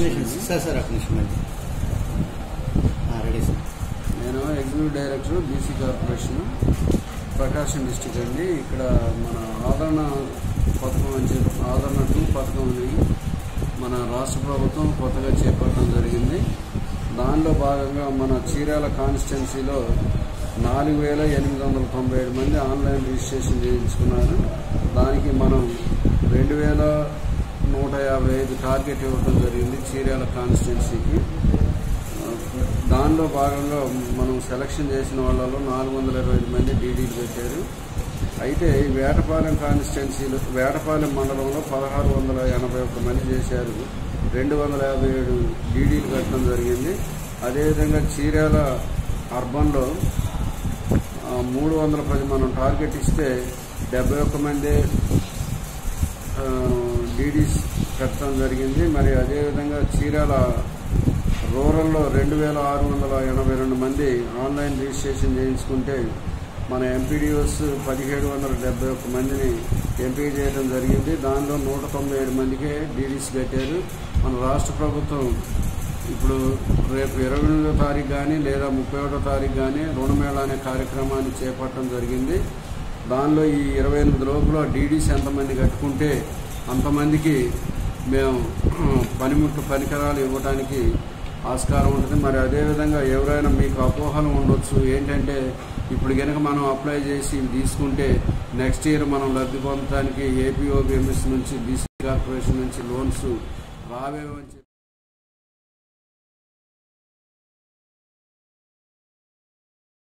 Corporation sir sir ఒక నిమిషం అండి. Ready sir. నేను executive director BC corporation Prakasam district అండి. ఇక్కడ మన ఆదరణ పథకం అని చెప్పి ఆదరణ టూ పథకం అని మన రాష్ట్ర ప్రభుత్వం కొత్తగా చేపట్టడం జరిగింది. దానిలో భాగంగా మన చీరాల కాన్స్టిట్యున్సీలో నాలుగు వేల ఎనిమిది వందల తొంభై ఏడు మంది ఆన్లైన్ రిజిస్ట్రేషన్ చేయించుకున్నారు. దానికి మనం రెండు వేల యాభై ఐదు టార్గెట్ ఇవ్వడం జరిగింది చీరాల కాన్స్టిట్యున్సీకి. దానిలో భాగంగా మనం సెలక్షన్ చేసిన వాళ్ళలో నాలుగు వందల ఇరవై ఐదు మంది డీడీలు పెట్టారు. అయితే ఈ వేటపాలెం కాన్స్టిట్యున్సీలో వేటపాలెం మండలంలో పదహారు వందల ఎనభై ఒక్క మంది చేశారు. రెండు వందల యాభై ఏడు డీడీలు కట్టడం జరిగింది. అదేవిధంగా చీరాల అర్బన్లో మూడు వందల పది మనం టార్గెట్ ఇస్తే డెబ్బై ఒక్క మంది డీడీస్ కట్టడం జరిగింది. మరి అదేవిధంగా చీరాల రూరల్లో రెండు వేల ఆరు వందల ఎనభై రెండు మంది ఆన్లైన్ రిజిస్ట్రేషన్ చేయించుకుంటే మన ఎంపీడీఓస్ పదిహేడు వందల డెబ్బై ఒక్క మందిని ఎంపిక చేయడం జరిగింది. దానిలో నూట తొంభై ఏడు మందికే డీడీస్ కట్టారు. మన రాష్ట్ర ప్రభుత్వం ఇప్పుడు రేపు ఇరవై ఎనిమిదో తారీఖు కానీ లేదా ముప్పై ఒకటో తారీఖు కానీ రుణమేళ అనే కార్యక్రమాన్ని చేపట్టడం జరిగింది. దానిలో ఈ ఇరవై ఎనిమిది లోపల డీడీస్ ఎంతమంది కట్టుకుంటే అంతమందికి మేము పనిముట్టు పరికరాలు ఇవ్వడానికి ఆస్కారం ఉంటుంది. మరి అదేవిధంగా ఎవరైనా మీకు అపోహలు ఉండొచ్చు. ఏంటంటే ఇప్పుడు కనుక మనం అప్లై చేసి తీసుకుంటే నెక్స్ట్ ఇయర్ మనం లబ్ధి పొందడానికి A P O B M S నుంచి బీసీ కార్పొరేషన్ నుంచి లోన్స్ రావేమని